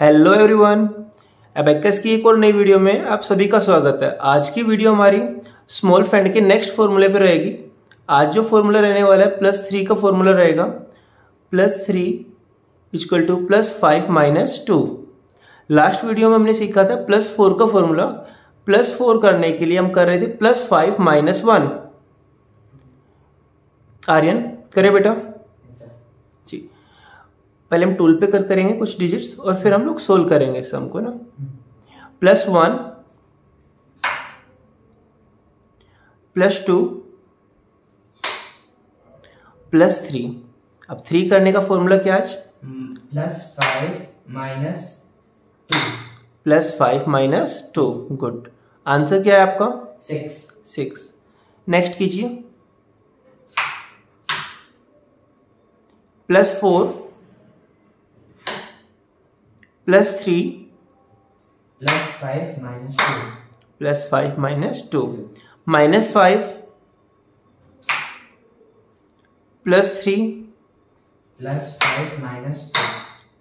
Hello everyone abacus की एक और नई वीडियो में आप सभी का स्वागत है। आज की वीडियो हमारी स्मॉल फैंड के नेक्स्ट फॉर्मूले पर रहेगी। आज जो फॉर्मूला रहने वाला है, प्लस थ्री का फॉर्मूला रहेगा। Plus three equal to plus five minus two. Last video में हमने सीखा था प्लस फोर का फॉर्मूला। प्लस फोर करने के लिए हम कर रहे थे plus five minus one. Aryan करे बेटा। पहले हम टूल पे कर करेंगे कुछ डिजिट्स और फिर हम लोग सोल्व करेंगे सम को ना। Plus one plus two plus three अब थ्री करने का फॉर्मूला क्या आज? Plus five minus two plus five minus two good answer क्या है आपका? सिक्स सिक्स नेक्स्ट कीजिए। Plus four plus three plus five minus two plus five minus two minus five plus three plus five minus two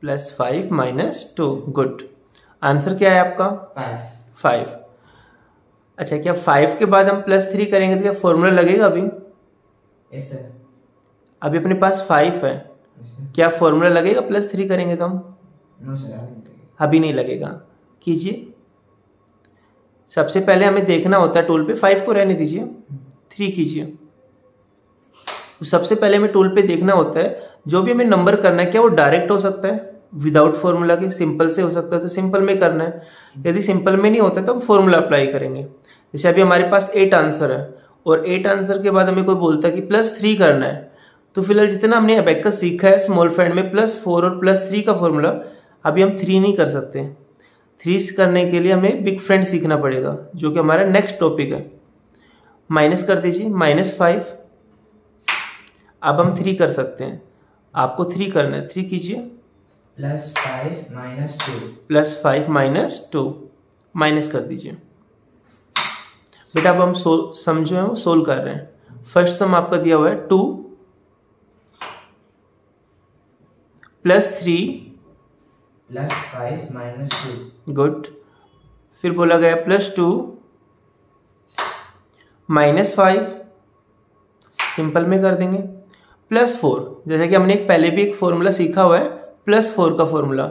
plus five minus two good answer क्या है आपका? Five five अच्छा क्या five के बाद हम plus three करेंगे तो क्या फॉर्मूला लगेगा अभी? सर अभी अपने पास फाइव है। क्या फॉर्मूला लगेगा? प्लस थ्री करेंगे तो हम। अभी नहीं लगेगा। कीजिए। सबसे पहले हमें देखना होता है टूल पे। फाइव को रहने दीजिए। थ्री कीजिए। तो सबसे पहले हमें टूल पे देखना होता है। जो भी हमें नंबर करना है, क्या वो डायरेक्ट हो सकता है? विदाउट फॉर्मूला के सिंपल से हो सकता है। तो सिंपल में करना है। यदि सिंपल में नहीं होता तो हम फॉर्मूला अप्लाई करेंगे। जैसे अभी हमारे पास एट आंसर है। और एट आंसर के बाद हमें कोई बोलता है कि प्लस थ्री करना है। तो फ़िलहाल जितना हमने अबैकस सीखा है स्मॉल फ्रेंड में प्लस फोर और प्लस थ्री का फॉर्मूला अभी हम थ्री नहीं कर सकते। थ्री करने के लिए हमें बिग फ्रेंड सीखना पड़ेगा जो कि हमारा नेक्स्ट टॉपिक है। माइनस कर दीजिए माइनस फाइव अब हम थ्री कर सकते हैं। आपको थ्री करना है। थ्री कीजिए। Plus five minus two plus five minus two minus कर दीजिए। बेटा अब हम सोल सम जो है वो सोल्व कर रहे हैं। फ़र्स्ट सम आपका दिया हुआ है two plus three plus five minus two good फिर बोला गया plus two minus five simple में कर देंगे. प्लस फोर जैसे कि हमने एक पहले भी एक फॉर्मूला सीखा हुआ है प्लस फोर का फॉर्मूला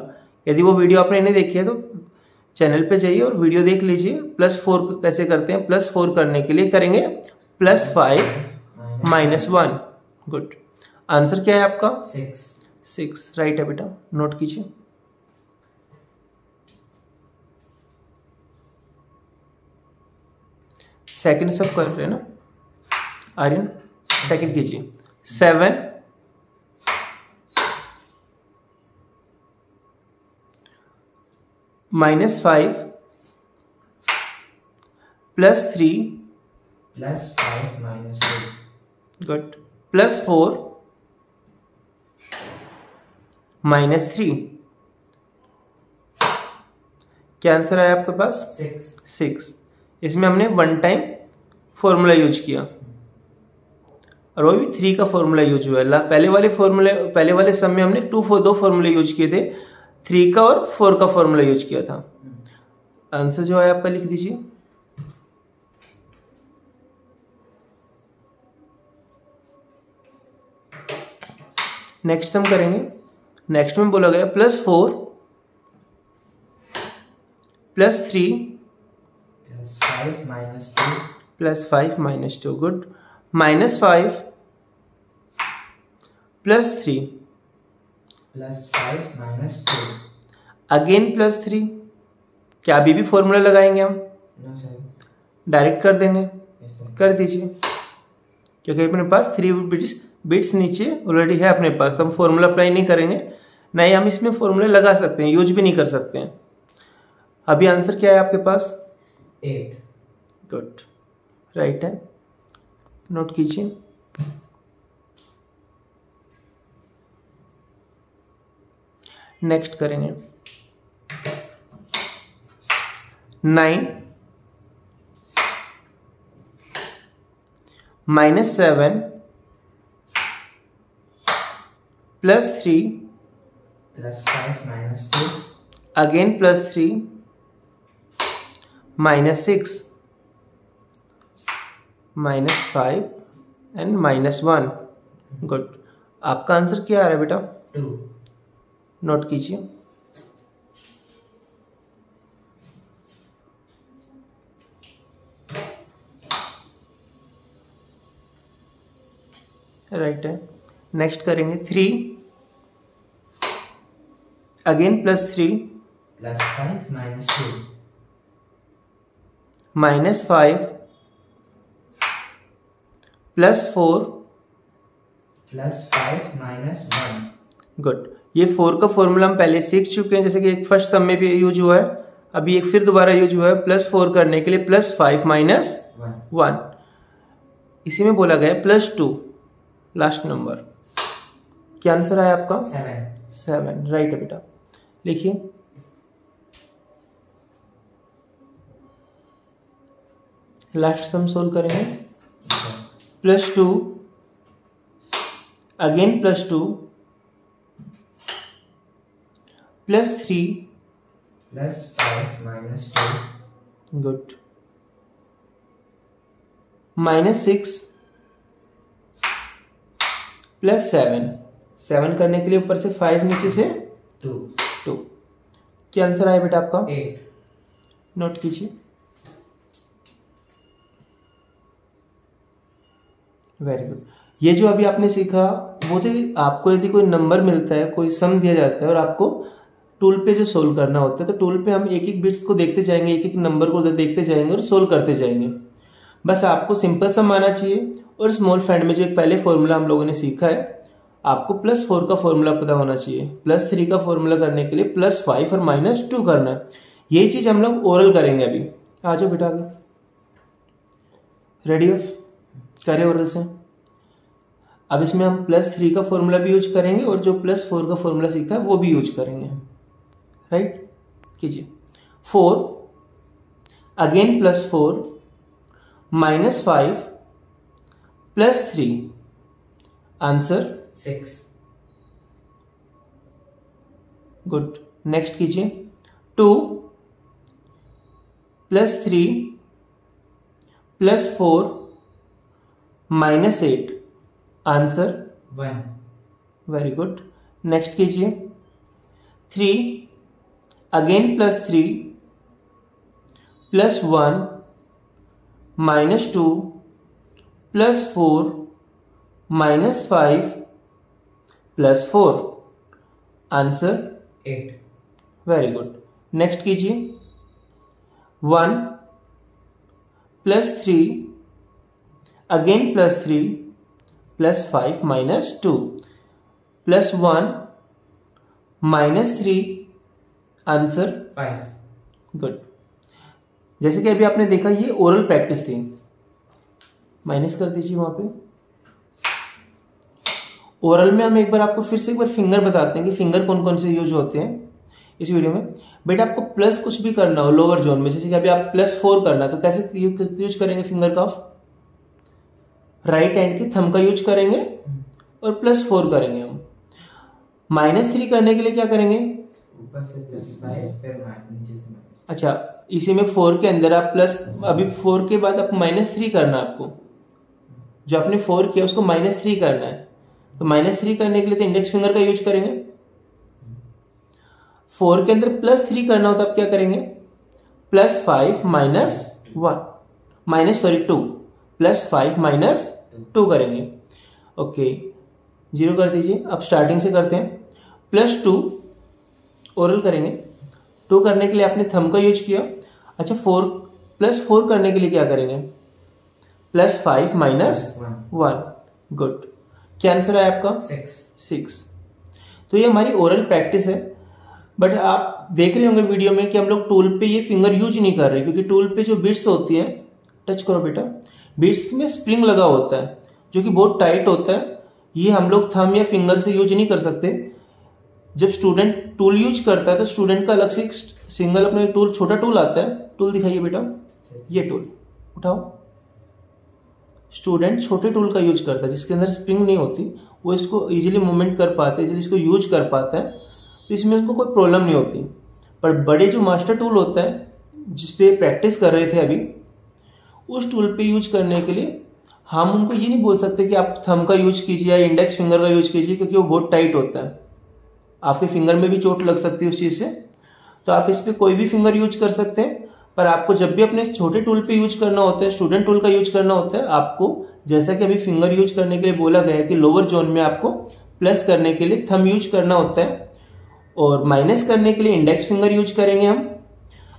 यदि वो वीडियो आपने नहीं देखी है तो चैनल पे जाइए और वीडियो देख लीजिए. प्लस फोर कैसे करते हैं? प्लस फोर करने के लिए करेंगे plus five minus one good answer क्या है आपका? सिक्स सिक्स राइट है बेटा. नोट कीजिए. सेकंड सब कर रहे हैं ना? आर्यन सेकंड कीजिए। Seven minus five plus three plus five minus good plus four minus three क्या आंसर आया आपके पास? सिक्स सिक्स इसमें हमने वन टाइम फॉर्मूला यूज़ किया। और वो भी थ्री का फॉर्मूला यूज़ हुआ है। पहले वाले फॉर्मूले पहले वाले सम में हमने टू फोर दो फॉर्मूले यूज़ किए थे। थ्री का और फोर का फॉर्मूला यूज़ किया था। आंसर जो है आपका लिख दीजिए। नेक्स्ट सम करेंगे। नेक्स्ट में बोला गया plus four plus three plus five minus two good minus five plus three plus five minus two again plus three क्या अभी भी फॉर्मूला लगाएँगे हम? डायरेक्ट कर देंगे। सर कर दीजिए। क्योंकि अपने पास थ्री बिट्स बिट्स नीचे ऑलरेडी है अपने पास तो हम फॉर्मूला अप्लाई नहीं करेंगे। नहीं हम इसमें फॉर्मूला लगा सकते हैं यूज़ भी नहीं कर सकते हैं। अभी आंसर क्या है आपके पास? एट गुड राइट है नोट कीजिए नेक्स्ट करेंगे। Nine minus seven plus three plus five minus two again plus three minus six minus five and minus one good आपका आंसर क्या आ रहा है बेटा? टू नोट कीजिए। राइट है। नेक्स्ट करेंगे three again plus three plus five minus two minus five plus four plus five minus one. Good. ये फोर का फॉर्मूला हम पहले सीख चुके हैं जैसे कि एक फ़र्स्ट सम में भी यूज़ हुआ है। अभी एक फिर दोबारा यूज़ हुआ है प्लस फोर करने के लिए प्लस फाइव माइनस वन। इसी में बोला गया प्लस टू लास्ट नंबर। क्या आंसर आया आपका? सेवन। सेवन। राइट है बेटा। लिखिए। लास्ट सम सोल्व करेंगे। Plus two again plus two plus three plus five minus two. Good minus six plus seven. Seven करने के लिए ऊपर से फाइव नीचे से टू। टू। क्या आंसर आया बेटा आपका? एट। नोट कीजिए। वेरी गुड ये जो अभी आपने सीखा, वो थे आपको यदि कोई नंबर मिलता है, कोई सम दिया जाता है और आपको टूल पे जो सोल्व करना होता है तो टूल पे हम एक एक बिट्स को देखते जाएँगे, एक एक नंबर को देखते जाएँगे और सोल्व करते जाएँगे। बस आपको सिंपल सम आना चाहिए और स्मॉल फ्रेंड में जो एक पहले फॉर्मूला हम लोगों ने सीखा है, आपको प्लस फोर का फॉर्मूला पता होना चाहिए। प्लस थ्री का फॉर्मूला करने के लिए प्लस फाइव और माइनस टू करना है। यही चीज़ हम लोग ओरल करेंगे अभी। आ जाओ बेटा आगे। रेडी ऑफ़ करे ओरल से। अब इसमें हम प्लस थ्री का फॉर्मूला भी यूज़ करेंगे और जो प्लस फोर का फॉर्मूला सीखा है वो भी यूज़ करेंगे। राइट कीजिए। Four again plus four minus five plus three answer six good next कीजिए। Two plus three plus four minus eight answer one very good next कीजिए. Three again plus three plus one minus two plus four minus five plus four answer eight very good next कीजिए. One plus three again plus three plus five minus two plus one minus three answer five good जैसे कि अभी आपने देखा ये oral practice थी। Minus कर दीजिए वहाँ पे। ओरल में हम एक बार आपको फिर से एक बार फिंगर बताते हैं कि फिंगर कौन कौन से यूज़ होते हैं इस वीडियो में। बेटा आपको प्लस कुछ भी करना हो लोअर जोन में जैसे कि अभी आप प्लस फोर करना है तो कैसे यूज़ करेंगे फिंगर का? राइट हैंड की थम का यूज़ करेंगे और प्लस फोर करेंगे हम। माइनस थ्री करने के लिए क्या करेंगे? ऊपर से प्लस फाइव फिर नीचे से अच्छा इसी में फोर के अंदर आप प्लस अभी फोर के बाद आप माइनस थ्री करना है आपको। जो आपने फोर किया उसको माइनस थ्री करना है। तो माइनस थ्री करने के लिए तो इंडेक्स फिंगर का यूज़ करेंगे। फोर के अंदर प्लस थ्री करना हो तो आप क्या करेंगे? Plus five minus one minus sorry two plus five minus two करेंगे। ओके ज़ीरो कर दीजिए। अब स्टार्टिंग से करते हैं। प्लस टू ओरल करेंगे। टू करने के लिए आपने थम का यूज़ किया। अच्छा फोर प्लस फोर करने के लिए क्या करेंगे? Plus five minus one good क्या आंसर है आपका? सिक्स सिक्स तो ये हमारी ओरल प्रैक्टिस है। बट आप देख रहे होंगे वीडियो में कि हम लोग टूल पे ये फिंगर यूज़ नहीं कर रहे क्योंकि टूल पे जो बिट्स होती हैं टच करो बेटा। बिट्स में स्प्रिंग लगा होता है, जो कि बहुत टाइट होता है। ये हम लोग थम या फिंगर से यूज़ नहीं कर सकते। जब स्टूडेंट टूल यूज़ करता है तो स्टूडेंट का अलग से सिंगल अपने टूल, छोटा टूल आता है। टूल दिखाइए बेटा। ये टूल, उठाओ। स्टूडेंट छोटे टूल का यूज़ करता है, जिसके अंदर स्प्रिंग नहीं होती। वो इसको इजीली मूवमेंट कर पाता है इजीली इसको यूज़ कर पाता है। तो इसमें उसको कोई प्रॉब्लम नहीं होती। पर बड़े जो मास्टर टूल होता है, जिस पे प्रैक्टिस कर रहे थे अभी उस टूल पे यूज़ करने के लिए हम उनको ये नहीं बोल सकते कि आप थम का यूज़ कीजिए या इंडेक्स फिंगर का यूज़ कीजिए क्योंकि वो बहुत टाइट होता है। आपके फिंगर में भी चोट लग सकती है उस चीज़ से। तो आप इस पर कोई भी फिंगर यूज़ कर सकते हैं, पर आपको जब भी अपने छोटे टूल पे यूज़ करना होता है स्टूडेंट टूल का यूज़ करना होता है, आपको जैसा कि अभी फिंगर यूज़ करने के लिए बोला गया है कि लोअर जोन में आपको प्लस करने के लिए थम यूज़ करना होता है और माइनस करने के लिए इंडेक्स फिंगर यूज़ करेंगे हम।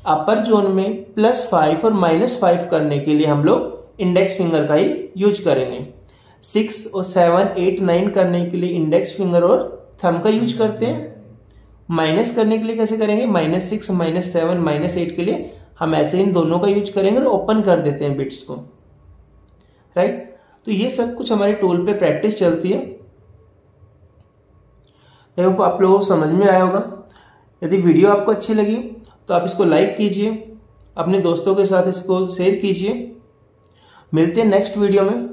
अपर जोन में प्लस फाइव और माइनस फाइव करने के लिए हम लोग इंडेक्स फिंगर का ही यूज़ करेंगे। सिक्स और सेवन एट नाइन करने के लिए इंडेक्स फिंगर और थम का यूज़ करते हैं। माइनस करने के लिए कैसे करेंगे? Minus six minus seven minus eight के लिए हम ऐसे इन दोनों का यूज़ करेंगे और ओपन कर देते हैं बिट्स को। Right right? तो ये सब कुछ हमारे टूल पे प्रैक्टिस चलती है। आप लोगों को समझ में आया होगा। यदि वीडियो आपको अच्छी लगी तो आप इसको लाइक कीजिए, अपने दोस्तों के साथ इसको शेयर कीजिए। मिलते हैं नेक्स्ट वीडियो में।